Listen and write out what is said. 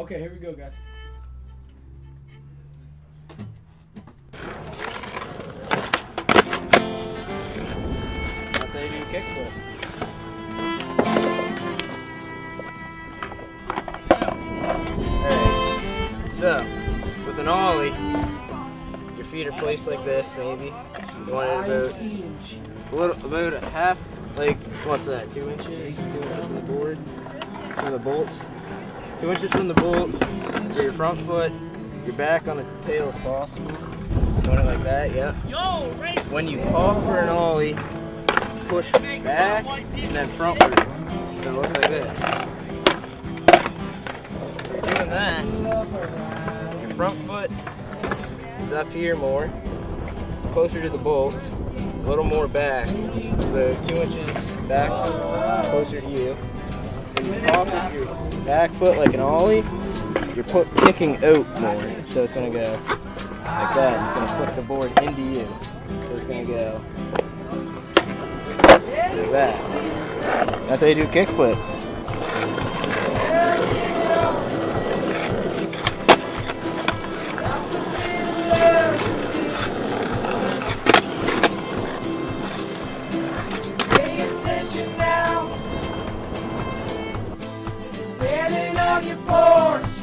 Okay, here we go, guys. That's how you do kickflip. Alright, so with an ollie, your feet are placed like this, maybe. You want it about a little, about half, like what's that? Two inches from the board, from the bolts. Two inches from the bolts for your front foot. Your back on the tail as possible. Want it like that, yeah. When you pop for an ollie, push back and then frontward. So it looks like this. You're doing that. Your front foot is up here more, closer to the bolts, a little more back. So two inches back, closer to you. When you pop with your back foot like an ollie, you're put, kicking out more. So it's gonna go like that. It's gonna flip the board into you. So it's gonna go like that. That's how you do kickflip. Your porch.